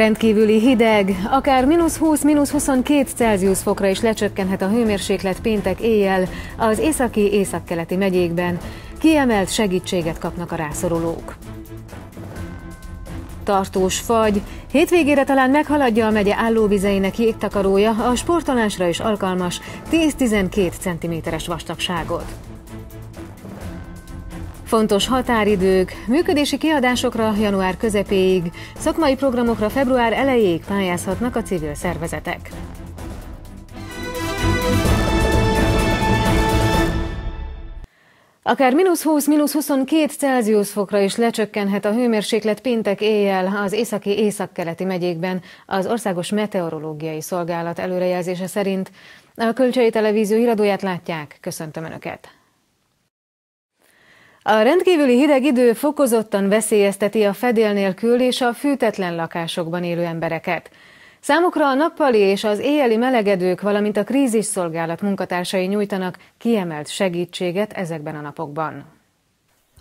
Rendkívüli hideg, akár mínusz 20-22 Celsius fokra is lecsökkenhet a hőmérséklet péntek éjjel az északi északkeleti megyékben. Kiemelt segítséget kapnak a rászorulók. Tartós fagy, hétvégére talán meghaladja a megye állóvizeinek jégtakarója, a sportolásra is alkalmas 10-12 cm-es vastagságot. Fontos határidők, működési kiadásokra január közepéig, szakmai programokra február elejéig pályázhatnak a civil szervezetek. Akár mínusz 20, mínusz 22 Celsius fokra is lecsökkenhet a hőmérséklet péntek éjjel az északi északkeleti megyékben az Országos Meteorológiai Szolgálat előrejelzése szerint. A Kölcsei Televízió híradóját látják. Köszöntöm Önöket! A rendkívüli hideg idő fokozottan veszélyezteti a fedél nélkül és a fűtetlen lakásokban élő embereket. Számukra a nappali és az éjjeli melegedők, valamint a krízisszolgálat munkatársai nyújtanak kiemelt segítséget ezekben a napokban.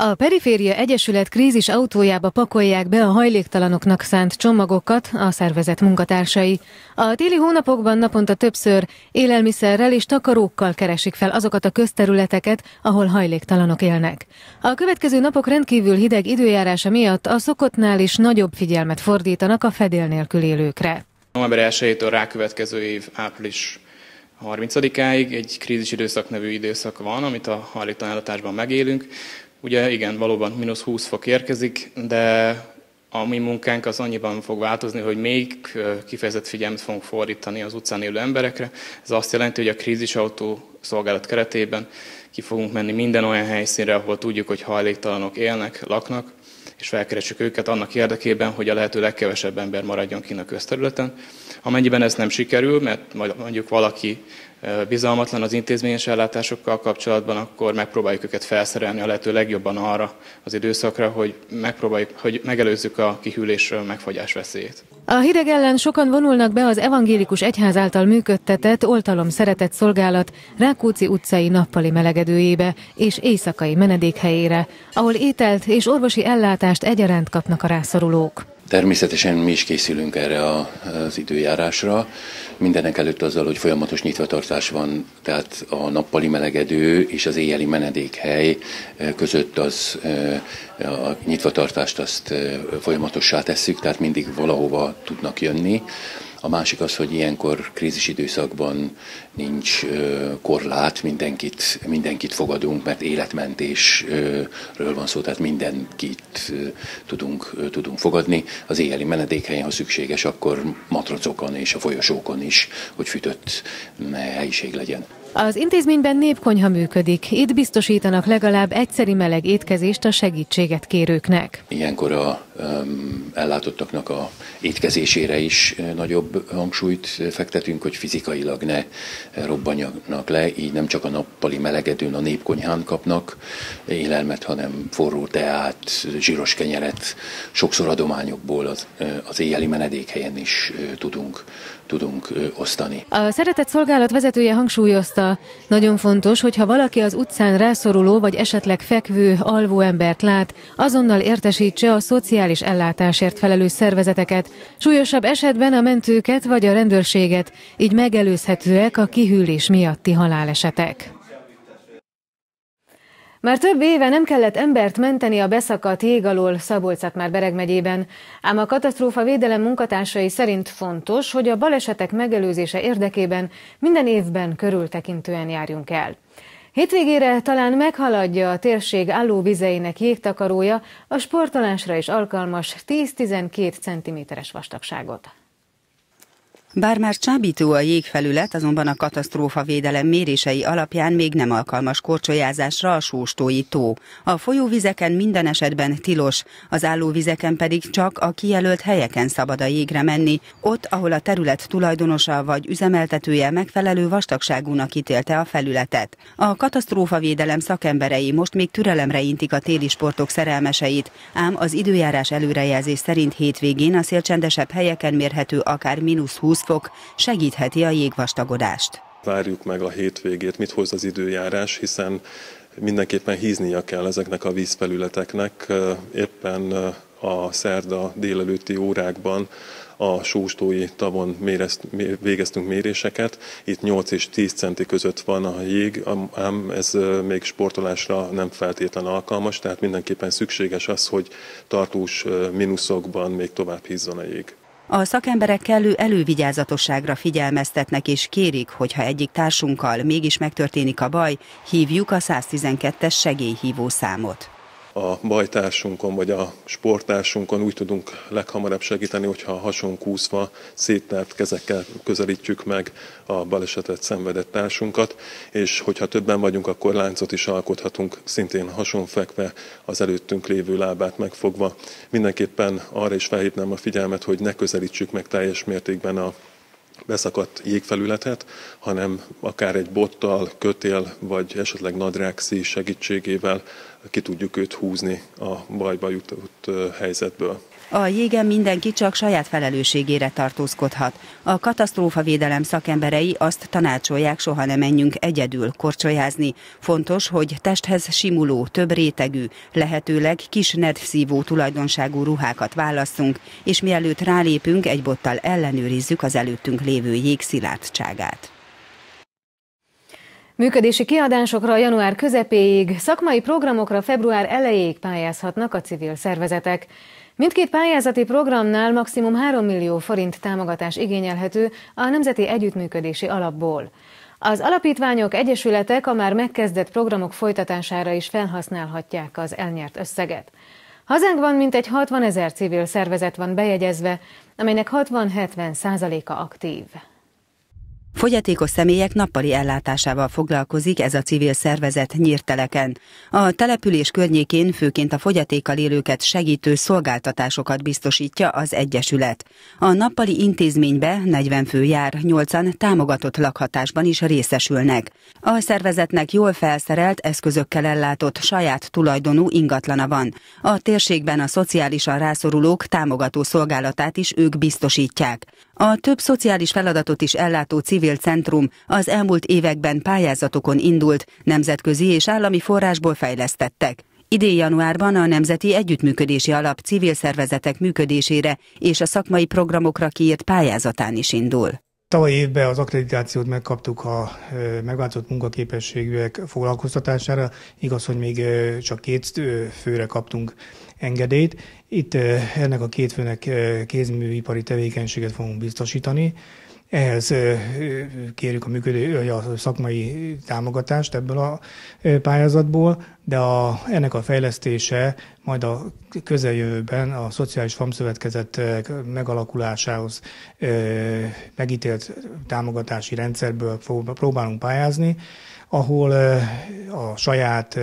A Periféria Egyesület krízis autójába pakolják be a hajléktalanoknak szánt csomagokat a szervezet munkatársai. A téli hónapokban naponta többször élelmiszerrel és takarókkal keresik fel azokat a közterületeket, ahol hajléktalanok élnek. A következő napok rendkívül hideg időjárása miatt a szokottnál is nagyobb figyelmet fordítanak a fedél nélkül élőkre. November 1-től rákövetkező év április 30-áig egy krízis időszak nevű időszak van, amit a hajléktalanításban megélünk. Ugye igen, valóban mínusz 20 fok érkezik, de a mi munkánk az annyiban fog változni, hogy még kifejezett figyelmet fogunk fordítani az utcán élő emberekre. Ez azt jelenti, hogy a krízisautó szolgálat keretében ki fogunk menni minden olyan helyszínre, ahol tudjuk, hogy hajléktalanok élnek, laknak, és felkeressük őket annak érdekében, hogy a lehető legkevesebb ember maradjon kint a közterületen. Amennyiben ez nem sikerül, mert mondjuk valaki bizalmatlan az intézményes ellátásokkal kapcsolatban, akkor megpróbáljuk őket felszerelni a lehető legjobban arra az időszakra, hogy megpróbáljuk, hogy megelőzzük a kihűlésről megfagyás veszélyét. A hideg ellen sokan vonulnak be az evangélikus egyház által működtetett oltalom szeretett szolgálat Rákóczi utcai nappali melegedőjébe és éjszakai menedékhelyére, ahol ételt és orvosi ellátást egyaránt kapnak a rászorulók. Természetesen mi is készülünk erre az időjárásra. Mindenek előtt azzal, hogy folyamatos nyitvatartás van, tehát a nappali melegedő és az éjjeli menedékhely között az a nyitvatartást azt folyamatossá tesszük, tehát mindig valahova tudnak jönni. A másik az, hogy ilyenkor krízis időszakban nincs korlát, mindenkit, mindenkit fogadunk, mert életmentésről van szó, tehát mindenkit tudunk, tudunk fogadni. Az éjjeli menedékhelyen, ha szükséges, akkor matracokon és a folyosókon is, hogy fűtött helyiség legyen. Az intézményben népkonyha működik. Itt biztosítanak legalább egyszeri meleg étkezést a segítséget kérőknek. Ilyenkor a um, ellátottaknak a étkezésére is nagyobb hangsúlyt fektetünk, hogy fizikailag ne robbanjanak le, így nem csak a nappali melegedőn a népkonyhán kapnak élelmet, hanem forró teát, zsíros kenyeret, sokszor adományokból az, az éjjeli menedékhelyen is tudunk tudunk osztani. A Szeretett Szolgálat vezetője hangsúlyozta, nagyon fontos, hogyha valaki az utcán rászoruló vagy esetleg fekvő, alvó embert lát, azonnal értesítse a szociális ellátásért felelős szervezeteket, súlyosabb esetben a mentőket vagy a rendőrséget, így megelőzhetőek a kihűlés miatti halálesetek. Már több éve nem kellett embert menteni a beszakadt jég alól szabolcs már Bereg megyében, ám a katasztrófa védelem munkatársai szerint fontos, hogy a balesetek megelőzése érdekében minden évben körültekintően járjunk el. Hétvégére talán meghaladja a térség állóvizeinek jégtakarója a sportolásra is alkalmas 10-12 cm-es vastagságot. Bár már csábító a jégfelület, azonban a katasztrófa védelem mérései alapján még nem alkalmas korcsolyázásra a sóstói tó. A folyóvizeken minden esetben tilos, az állóvizeken pedig csak a kijelölt helyeken szabad a jégre menni, ott, ahol a terület tulajdonosa vagy üzemeltetője megfelelő vastagságúnak ítélte a felületet. A katasztrófa védelem szakemberei most még türelemre intik a téli sportok szerelmeseit, ám az időjárás előrejelzés szerint hétvégén a szélcsendesebb helyeken mérhető akár mínusz 20 20 fok segítheti a jégvastagodást. Várjuk meg a hétvégét, mit hoz az időjárás, hiszen mindenképpen híznia kell ezeknek a vízfelületeknek. Éppen a szerda délelőtti órákban a sóstói tavon mérezt, végeztünk méréseket. Itt 8 és 10 centi között van a jég, ám ez még sportolásra nem feltétlen alkalmas, tehát mindenképpen szükséges az, hogy tartós mínuszokban még tovább hízzon a jég. A szakemberek kellő elővigyázatosságra figyelmeztetnek és kérik, hogy ha egyik társunkkal mégis megtörténik a baj, hívjuk a 112-es segélyhívó számot a bajtársunkon vagy a sportársunkon úgy tudunk leghamarabb segíteni, hogyha hason kúszva széttárt kezekkel közelítjük meg a balesetet szenvedett társunkat, és hogyha többen vagyunk, akkor láncot is alkothatunk, szintén hasonfekve az előttünk lévő lábát megfogva. Mindenképpen arra is felhívnám a figyelmet, hogy ne közelítsük meg teljes mértékben a beszakadt jégfelületet, hanem akár egy bottal, kötél, vagy esetleg nadrágszí segítségével ki tudjuk őt húzni a bajba jutott helyzetből. A jégen mindenki csak saját felelősségére tartózkodhat. A katasztrófavédelem szakemberei azt tanácsolják, soha ne menjünk egyedül korcsolyázni. Fontos, hogy testhez simuló, több rétegű, lehetőleg kis nedszívó tulajdonságú ruhákat válasszunk, és mielőtt rálépünk, egy bottal ellenőrizzük az előttünk lévő jég. Működési kiadásokra január közepéig, szakmai programokra február elejéig pályázhatnak a civil szervezetek. Mindkét pályázati programnál maximum 3 millió forint támogatás igényelhető a Nemzeti Együttműködési Alapból. Az alapítványok, egyesületek a már megkezdett programok folytatására is felhasználhatják az elnyert összeget. Hazánkban mintegy 60 ezer civil szervezet van bejegyezve, amelynek 60-70 százaléka aktív. Fogyatékos személyek nappali ellátásával foglalkozik ez a civil szervezet nyírteleken. A település környékén főként a fogyatékkal élőket segítő szolgáltatásokat biztosítja az Egyesület. A nappali intézménybe 40 fő jár, 8-an támogatott lakhatásban is részesülnek. A szervezetnek jól felszerelt eszközökkel ellátott saját tulajdonú ingatlana van. A térségben a szociálisan rászorulók támogató szolgálatát is ők biztosítják. A több szociális feladatot is ellátó civil centrum az elmúlt években pályázatokon indult, nemzetközi és állami forrásból fejlesztettek. Idén januárban a Nemzeti Együttműködési Alap civil szervezetek működésére és a szakmai programokra kiírt pályázatán is indul. Tavaly évben az akkreditációt megkaptuk a megváltozott munkaképességűek foglalkoztatására. Igaz, hogy még csak két főre kaptunk engedélyt. Itt ennek a két főnek kézműipari tevékenységet fogunk biztosítani. Ehhez kérjük a, működő, a szakmai támogatást ebből a pályázatból, de a, ennek a fejlesztése majd a közeljövőben a Szociális Famszövetkezet megalakulásához megítélt támogatási rendszerből próbálunk pályázni, ahol a saját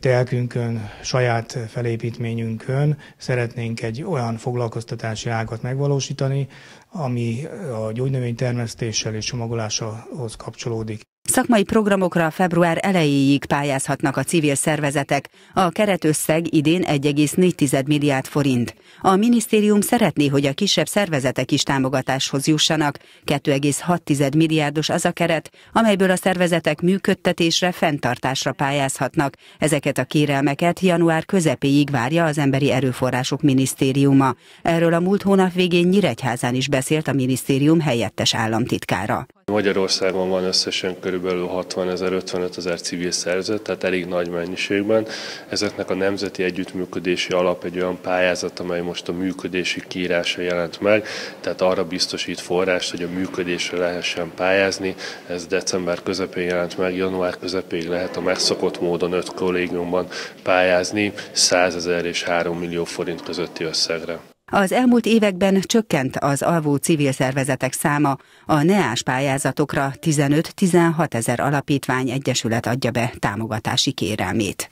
telkünkön, saját felépítményünkön szeretnénk egy olyan foglalkoztatási ágat megvalósítani, ami a gyógynövénytermesztéssel és csomagoláshoz kapcsolódik. Szakmai programokra február elejéig pályázhatnak a civil szervezetek. A keretösszeg idén 1,4 milliárd forint. A minisztérium szeretné, hogy a kisebb szervezetek is támogatáshoz jussanak. 2,6 milliárdos az a keret, amelyből a szervezetek működtetésre, fenntartásra pályázhatnak. Ezeket a kérelmeket január közepéig várja az Emberi Erőforrások Minisztériuma. Erről a múlt hónap végén Nyíregyházán is beszélt a minisztérium helyettes államtitkára. Magyarországon van összesen körülbelül 60 ezer, 55 ezer civil szervezet, tehát elég nagy mennyiségben. Ezeknek a Nemzeti Együttműködési Alap egy olyan pályázat, amely most a működési kiírása jelent meg, tehát arra biztosít forrást, hogy a működésre lehessen pályázni. Ez december közepén jelent meg, január közepéig lehet a megszokott módon öt kollégiumban pályázni 100 ezer és 3 millió forint közötti összegre. Az elmúlt években csökkent az alvó civil szervezetek száma, a NEÁS pályázatokra 15-16 ezer alapítvány egyesület adja be támogatási kérelmét.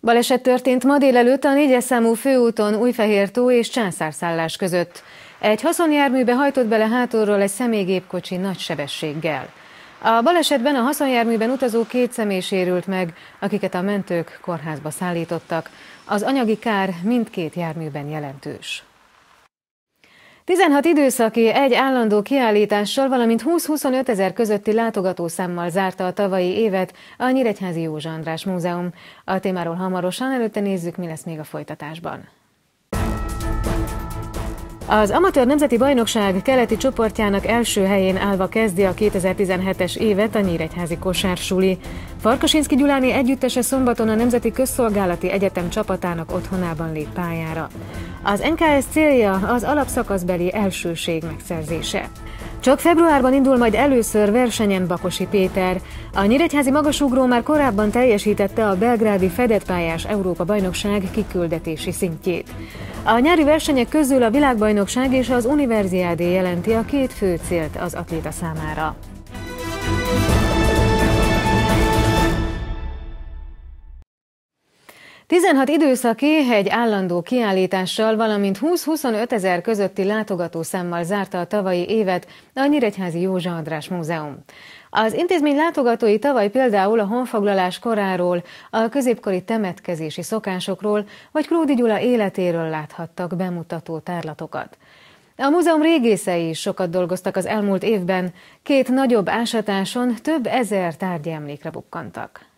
Baleset történt ma délelőtt a négyes számú főúton Újfehértó és Császárszállás között. Egy haszonjárműbe hajtott bele hátulról egy személygépkocsi nagy sebességgel. A balesetben a haszonjárműben utazó két személy sérült meg, akiket a mentők kórházba szállítottak. Az anyagi kár mindkét járműben jelentős. 16 időszaki egy állandó kiállítással, valamint 20-25 ezer közötti látogatószámmal zárta a tavalyi évet a Nyíregyházi Józsa András Múzeum. A témáról hamarosan, előtte nézzük, mi lesz még a folytatásban. Az amatőr nemzeti bajnokság keleti csoportjának első helyén állva kezdi a 2017-es évet a Nyíregyházi Kosársuli. Farkasinszki Gyuláni együttese szombaton a Nemzeti Közszolgálati Egyetem csapatának otthonában lép pályára. Az NKS célja az alapszakaszbeli elsőség megszerzése. Csak februárban indul majd először versenyen Bakosi Péter. A Nyíregyházi magasugró már korábban teljesítette a belgrádi fedett pályás Európa bajnokság kiküldetési szintjét. A nyári versenyek közül a világbajnokság és az univerziádé jelenti a két fő célt az atléta számára. 16 időszaki egy állandó kiállítással, valamint 20-25 ezer közötti látogatószámmal zárta a tavalyi évet a Nyíregyházi Józsa András Múzeum. Az intézmény látogatói tavaly például a honfoglalás koráról, a középkori temetkezési szokásokról vagy Klódi Gyula életéről láthattak bemutató tárlatokat. A múzeum régészei is sokat dolgoztak az elmúlt évben, két nagyobb ásatáson több ezer tárgyi emlékre bukkantak.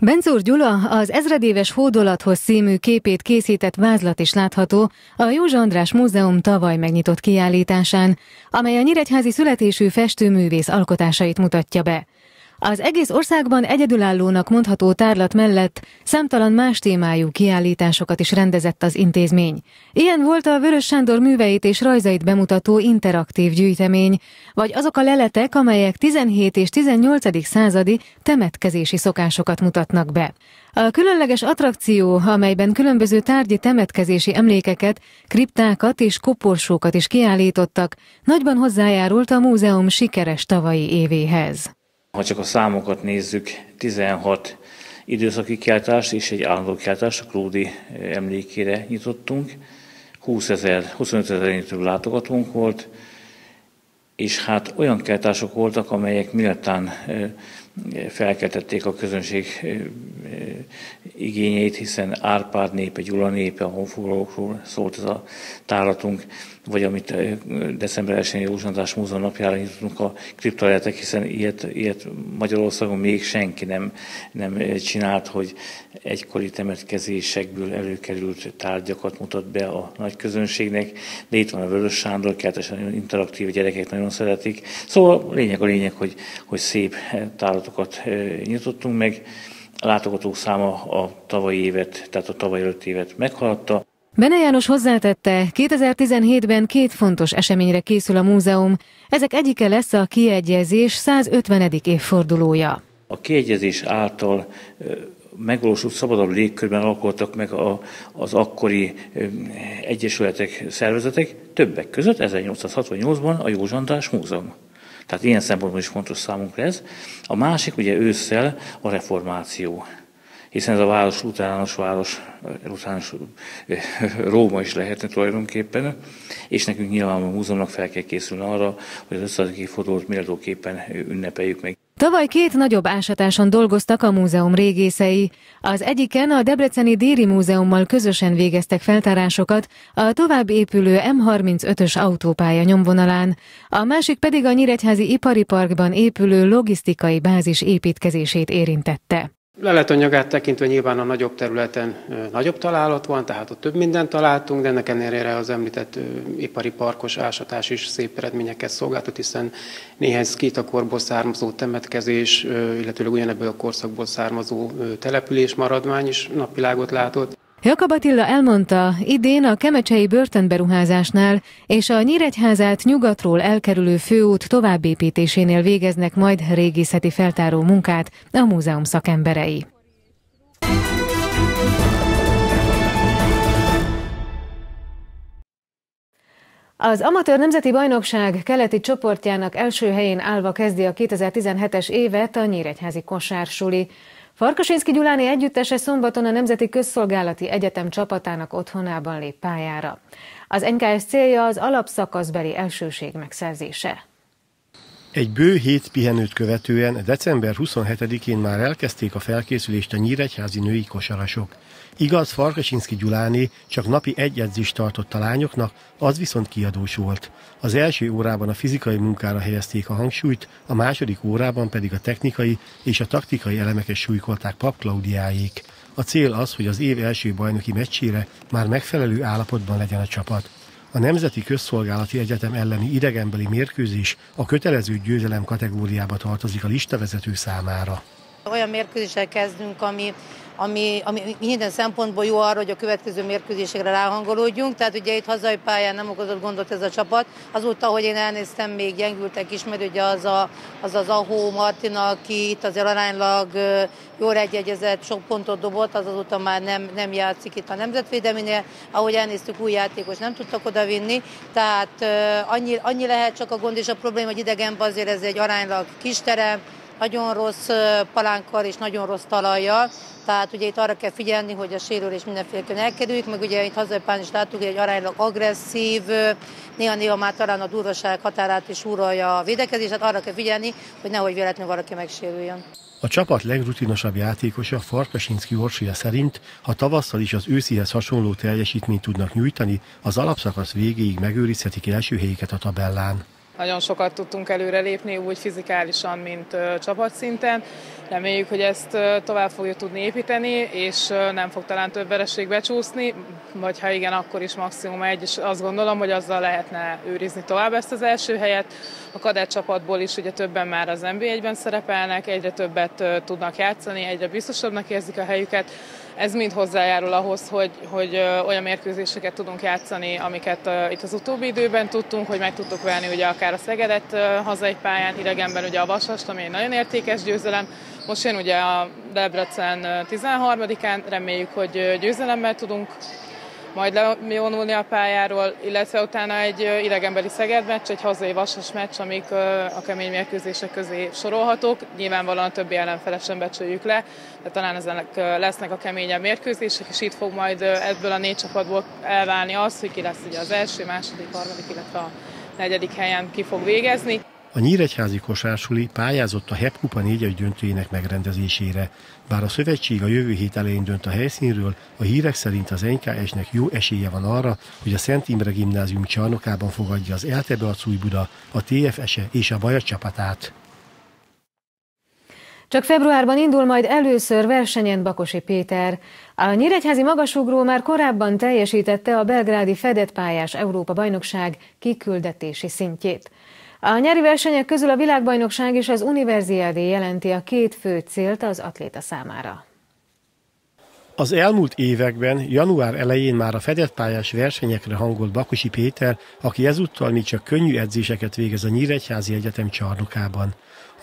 Benzúr Gyula az ezredéves hódolathoz című képét készített vázlat is látható a Józsa András Múzeum tavaly megnyitott kiállításán, amely a nyíregyházi születésű festőművész alkotásait mutatja be. Az egész országban egyedülállónak mondható tárlat mellett számtalan más témájú kiállításokat is rendezett az intézmény. Ilyen volt a Vörös Sándor műveit és rajzait bemutató interaktív gyűjtemény, vagy azok a leletek, amelyek 17 és 18. századi temetkezési szokásokat mutatnak be. A különleges attrakció, amelyben különböző tárgyi temetkezési emlékeket, kriptákat és koporsókat is kiállítottak, nagyban hozzájárult a múzeum sikeres tavalyi évéhez. Ha csak a számokat nézzük, 16 időszaki keltást és egy állandó keltást a Klódi emlékére nyitottunk. 20 ezer, 25 ezer több látogatónk volt, és hát olyan keltások voltak, amelyek miattán felkeltették a közönség igényeit, hiszen Árpád népe, Gyula népe, a honfoglalókról szólt ez a táratunk, vagy amit december 1-én Józsandás Múzeum napjára nyitottunk a kriptoletek, hiszen ilyet, ilyet Magyarországon még senki nem, nem csinált, hogy egykori temetkezésekből előkerült tárgyakat mutat be a nagy közönségnek, de itt van a Vörös Sándor, kertesen nagyon interaktív, a gyerekek nagyon szeretik. Szóval lényeg a lényeg, hogy, hogy szép tárlatokat nyitottunk meg, a látogatók száma a tavalyi évet, tehát a tavaly előtt évet meghaladta. Bene János hozzátette, 2017-ben két fontos eseményre készül a múzeum. Ezek egyike lesz a kiegyezés 150. évfordulója. A kiegyezés által megvalósult szabadabb légkörben alakultak meg a, az akkori egyesületek, szervezetek, többek között 1868-ban a Józsandás Múzeum. Tehát ilyen szempontból is fontos számunkra ez. A másik ugye ősszel a reformáció hiszen ez a város utános város, utános Róma is lehetne tulajdonképpen, és nekünk nyilván a múzeumnak fel kell készülni arra, hogy az összes fordulót méltóképpen ünnepeljük meg. Tavaly két nagyobb ásatáson dolgoztak a múzeum régészei. Az egyiken a Debreceni Déri Múzeummal közösen végeztek feltárásokat a tovább épülő M35-ös autópálya nyomvonalán, a másik pedig a Nyíregyházi Ipari Parkban épülő logisztikai bázis építkezését érintette. Leletanyagát tekintve nyilván a nagyobb területen nagyobb találat van, tehát ott több mindent találtunk, de ennek ellenére az említett ipari parkos ásatás is szép eredményeket szolgáltat, hiszen néhány szkítakorból származó temetkezés, illetőleg ugyanebből a korszakból származó település maradvány is napvilágot látott. Jakab Attila elmondta, idén a kemecsei börtönberuházásnál és a Nyíregyházát nyugatról elkerülő főút továbbépítésénél végeznek majd régészeti feltáró munkát a múzeum szakemberei. Az amatőr nemzeti bajnokság keleti csoportjának első helyén állva kezdi a 2017-es évet a Nyíregyházi Kosársuli. Farkasinszki Gyuláni együttese szombaton a Nemzeti Közszolgálati Egyetem csapatának otthonában lép pályára. Az NKS célja az alapszakaszbeli elsőség megszerzése. Egy bő hét pihenőt követően december 27-én már elkezdték a felkészülést a nyíregyházi női kosarasok. Igaz, Farkasinszki Gyuláné csak napi egy edzést tartott a lányoknak, az viszont kiadós volt. Az első órában a fizikai munkára helyezték a hangsúlyt, a második órában pedig a technikai és a taktikai elemeket súlykolták Pap Klaudiáék. A cél az, hogy az év első bajnoki meccsére már megfelelő állapotban legyen a csapat. A Nemzeti Közszolgálati Egyetem elleni idegenbeli mérkőzés a kötelező győzelem kategóriába tartozik a listavezető számára. Olyan mérkőzéssel kezdünk, ami ami, ami minden szempontból jó arra, hogy a következő mérkőzésekre ráhangolódjunk. Tehát ugye itt hazai pályán nem okozott gondot ez a csapat. Azóta, hogy én elnéztem, még gyengültek is, mert ugye az a, az, az Ahó Martina, aki itt azért aránylag jól egyegyezett, sok pontot dobott, az azóta már nem, nem játszik itt a nemzetvédelminél. Ahogy elnéztük, új játékos nem tudtak oda vinni. Tehát annyi, annyi lehet csak a gond és a probléma, hogy idegenben azért ez egy aránylag kis terem, nagyon rossz palánkkal és nagyon rossz talajjal, tehát ugye itt arra kell figyelni, hogy a sérülés mindenféleképpen elkerüljük, meg ugye itt hazajpán is láttuk, hogy egy aránylag agresszív, néha-néha már talán a durvaság határát is úrolja a védekezés, tehát arra kell figyelni, hogy nehogy véletlenül valaki megsérüljön. A csapat legrutinosabb játékosa Farkasinski Orsia szerint, ha tavasszal is az őszihez hasonló teljesítményt tudnak nyújtani, az alapszakasz végéig megőrizhetik első helyeket a tabellán. Nagyon sokat tudtunk előrelépni, úgy fizikálisan, mint csapatszinten. Reméljük, hogy ezt tovább fogjuk tudni építeni, és nem fog talán több vereség becsúszni, vagy ha igen, akkor is maximum egy, és azt gondolom, hogy azzal lehetne őrizni tovább ezt az első helyet. A kadett csapatból is ugye többen már az NB1-ben szerepelnek, egyre többet tudnak játszani, egyre biztosabbnak érzik a helyüket ez mind hozzájárul ahhoz, hogy, hogy olyan mérkőzéseket tudunk játszani, amiket itt az utóbbi időben tudtunk, hogy meg tudtuk venni ugye akár a Szegedet hazai pályán, idegenben ugye a Vasast, ami egy nagyon értékes győzelem. Most jön ugye a Debrecen 13-án, reméljük, hogy győzelemmel tudunk majd levonulni a pályáról, illetve utána egy idegenbeli Szeged meccs, egy hazai Vasas meccs, amik a kemény mérkőzések közé sorolhatók. Nyilvánvalóan többi ellenfelesen becsüljük le, de talán ezek lesznek a keményebb mérkőzések, és itt fog majd ebből a négy csapatból elválni az, hogy ki lesz ugye az első, második, harmadik, illetve a negyedik helyen ki fog végezni. A Nyíregyházi Kosársuli pályázott a HEP Kupa négyes döntőjének megrendezésére. Bár a szövetség a jövő hét elején dönt a helyszínről, a hírek szerint az NKS-nek jó esélye van arra, hogy a Szent Imre gimnázium csarnokában fogadja az Eltebe Buda, a TFS-e és a Baja csapatát. Csak februárban indul majd először versenyen Bakosi Péter. A Nyíregyházi magasugró már korábban teljesítette a belgrádi fedett pályás Európa-bajnokság kiküldetési szintjét. A nyári versenyek közül a világbajnokság és az Universiade jelenti a két fő célt az atléta számára. Az elmúlt években, január elején már a fedett pályás versenyekre hangolt Bakusi Péter, aki ezúttal még csak könnyű edzéseket végez a Nyíregyházi Egyetem csarnokában.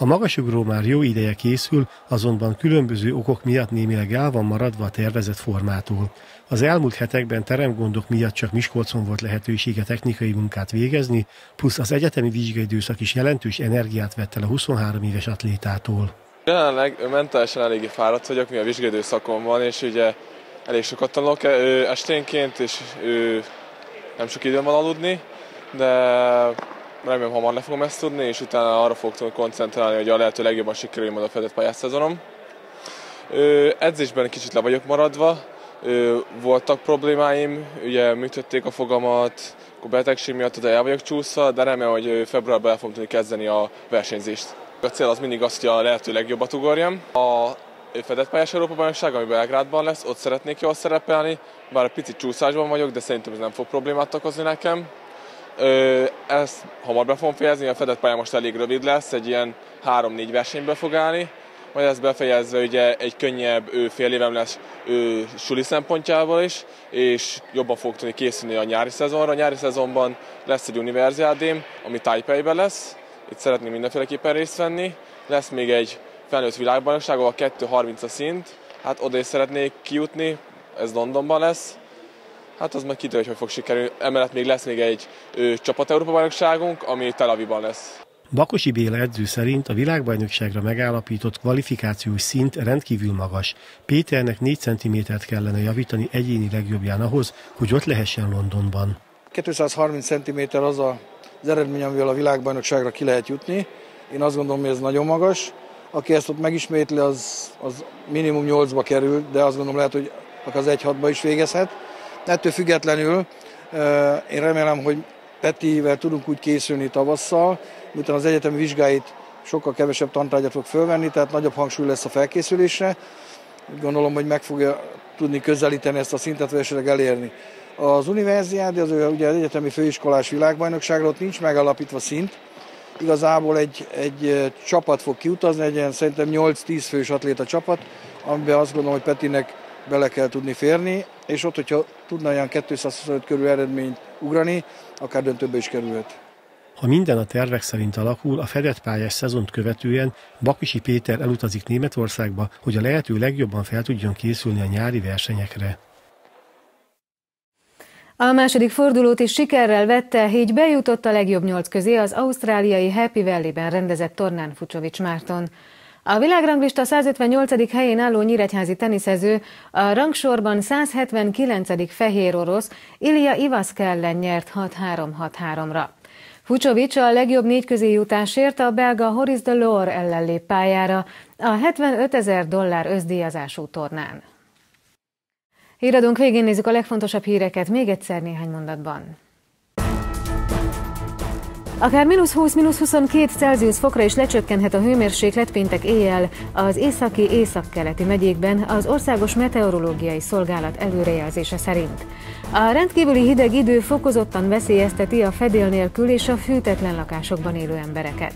A magasugró már jó ideje készül, azonban különböző okok miatt némileg el van maradva a tervezett formától. Az elmúlt hetekben teremgondok miatt csak Miskolcon volt lehetősége technikai munkát végezni, plusz az egyetemi vizsgaidőszak is jelentős energiát vett el a 23 éves atlétától. Jelenleg mentálisan eléggé fáradt vagyok, mi a vizsgaidőszakon van, és ugye elég sokat tanulok esténként, és nem sok időm van aludni, de remélem hamar le fogom ezt tudni, és utána arra fogok koncentrálni, hogy a lehető legjobban sikerüljön majd a fedett pályászezonom. Edzésben kicsit le vagyok maradva, voltak problémáim, ugye műtötték a fogamat, akkor betegség miatt oda el vagyok csúszva, de remélem, hogy februárban el fogom tudni kezdeni a versenyzést. A cél az mindig az, hogy a lehető legjobbat ugorjam. A fedett pályás Európa bajnokság, ami Belgrádban lesz, ott szeretnék jól szerepelni, bár egy picit csúszásban vagyok, de szerintem ez nem fog problémát okozni nekem. Ezt hamar be fogom fejezni, a fedett pálya most elég rövid lesz, egy ilyen 3-4 versenybe fog állni, majd ezt befejezve ugye egy könnyebb ő, fél évem lesz ő, suli szempontjából is, és jobban fog tudni készülni a nyári szezonra. A nyári szezonban lesz egy univerziádém, ami Taipei-ben lesz, itt szeretnék mindenféleképpen részt venni. Lesz még egy felnőtt világbajnokság, ahol 2.30 a szint, hát oda is szeretnék kijutni, ez Londonban lesz, hát az meg kiderül, hogy hogy fog sikerülni. Emellett még lesz még egy ő, csapat Európa bajnokságunk, ami Tel Avivban lesz. Bakosi Béla edző szerint a világbajnokságra megállapított kvalifikációs szint rendkívül magas. Péternek 4 cm-t kellene javítani egyéni legjobbján ahhoz, hogy ott lehessen Londonban. 230 cm az a, az eredmény, amivel a világbajnokságra ki lehet jutni, Én azt gondolom, hogy ez nagyon magas. Aki ezt ott megismétli, az, az minimum 8-ba kerül, de azt gondolom lehet, hogy az 1-6-ba is végezhet. Ettől függetlenül én remélem, hogy Petivel tudunk úgy készülni tavasszal, miután az egyetemi vizsgáit sokkal kevesebb tantárgyat fog fölvenni, tehát nagyobb hangsúly lesz a felkészülésre. Gondolom, hogy meg fogja tudni közelíteni ezt a szintet, vagy esetleg elérni. Az univerziádi, az ugye az egyetemi főiskolás világbajnokságra ott nincs megalapítva szint. Igazából egy, egy csapat fog kiutazni, egy ilyen szerintem 8-10 fős atléta csapat, amiben azt gondolom, hogy Petinek bele kell tudni férni, és ott, hogyha tudna olyan 225 körül eredményt ugrani, akár döntőbe is kerülhet. Ha minden a tervek szerint alakul, a fedett pályás szezont követően Bakisi Péter elutazik Németországba, hogy a lehető legjobban fel tudjon készülni a nyári versenyekre. A második fordulót is sikerrel vette, így bejutott a legjobb nyolc közé az ausztráliai Happy Valley-ben rendezett tornán Fucsovics Márton. A világranglista 158. helyén álló nyíregyházi teniszező a rangsorban 179. fehér orosz Ilya ellen nyert 6-3-6-3-ra. Fucsovics a legjobb négy közé jutásért a belga Horis de Lor ellen lép pályára a 75 ezer dollár összdíjazású tornán. Híradónk végén nézzük a legfontosabb híreket még egyszer néhány mondatban. Akár mínusz 20, mínusz 22 Celsius fokra is lecsökkenhet a hőmérséklet péntek éjjel az északi északkeleti megyékben az Országos Meteorológiai Szolgálat előrejelzése szerint. A rendkívüli hideg idő fokozottan veszélyezteti a fedél nélkül és a fűtetlen lakásokban élő embereket.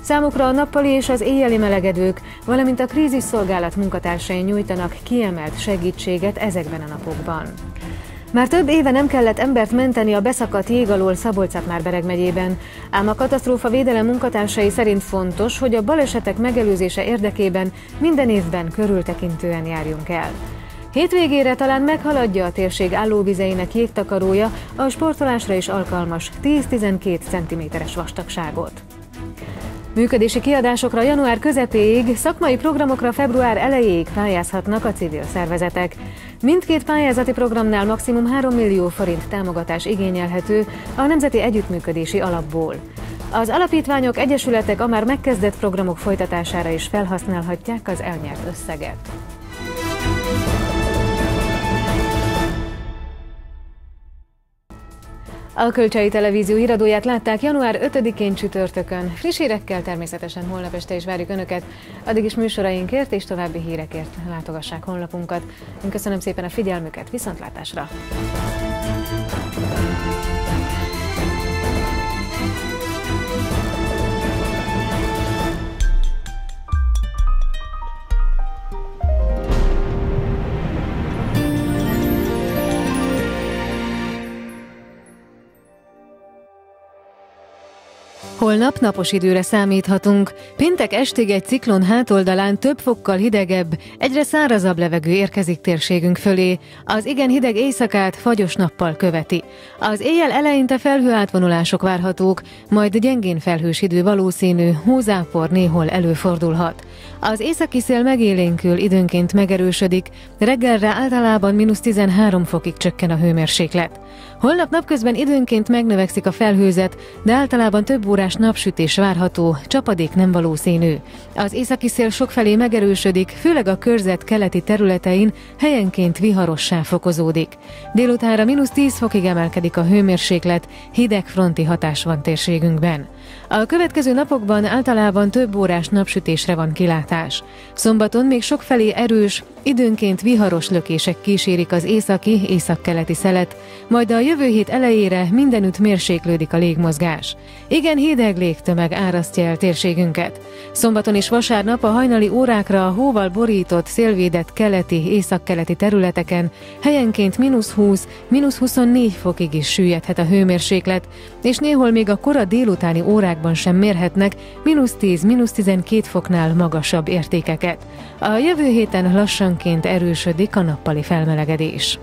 Számukra a nappali és az éjjeli melegedők, valamint a krízisszolgálat munkatársai nyújtanak kiemelt segítséget ezekben a napokban. Már több éve nem kellett embert menteni a beszakadt jég alól szabolcs bereg megyében, ám a katasztrófa védelem munkatársai szerint fontos, hogy a balesetek megelőzése érdekében minden évben körültekintően járjunk el. Hétvégére talán meghaladja a térség állóvizeinek jégtakarója a sportolásra is alkalmas 10-12 cm-es vastagságot. Működési kiadásokra január közepéig, szakmai programokra február elejéig pályázhatnak a civil szervezetek. Mindkét pályázati programnál maximum 3 millió forint támogatás igényelhető a Nemzeti Együttműködési Alapból. Az alapítványok, egyesületek a már megkezdett programok folytatására is felhasználhatják az elnyert összeget. A Kölcsei Televízió híradóját látták január 5-én csütörtökön. Friss hírekkel természetesen holnap este is várjuk Önöket. Addig is műsorainkért és további hírekért látogassák honlapunkat. Én köszönöm szépen a figyelmüket, viszontlátásra! Holnap napos időre számíthatunk. Péntek estig egy ciklon hátoldalán több fokkal hidegebb, egyre szárazabb levegő érkezik térségünk fölé. Az igen hideg éjszakát fagyos nappal követi. Az éjjel eleinte felhőátvonulások várhatók, majd gyengén felhős idő valószínű, hózápor néhol előfordulhat. Az északi szél megélénkül, időnként megerősödik, reggelre általában mínusz 13 fokig csökken a hőmérséklet. Holnap napközben időnként megnövekszik a felhőzet, de általában több órás napsütés várható, csapadék nem valószínű. Az északi szél sokfelé megerősödik, főleg a körzet keleti területein helyenként viharossá fokozódik. Délutánra mínusz 10 fokig emelkedik a hőmérséklet, hideg fronti hatás van térségünkben. A következő napokban általában több órás napsütésre van kilátás. Szombaton még sokfelé erős, időnként viharos lökések kísérik az északi, északkeleti szelet, majd a jövő hét elejére mindenütt mérséklődik a légmozgás. Igen hideg légtömeg árasztja el térségünket. Szombaton és vasárnap a hajnali órákra a hóval borított, szélvédett keleti, északkeleti területeken helyenként mínusz 20, mínusz 24 fokig is süllyedhet a hőmérséklet, és néhol még a kora délutáni órákban sem mérhetnek mínusz 10, mínusz 12 foknál magasabb értékeket. A jövő héten lassanként erősödik a nappali felmelegedés.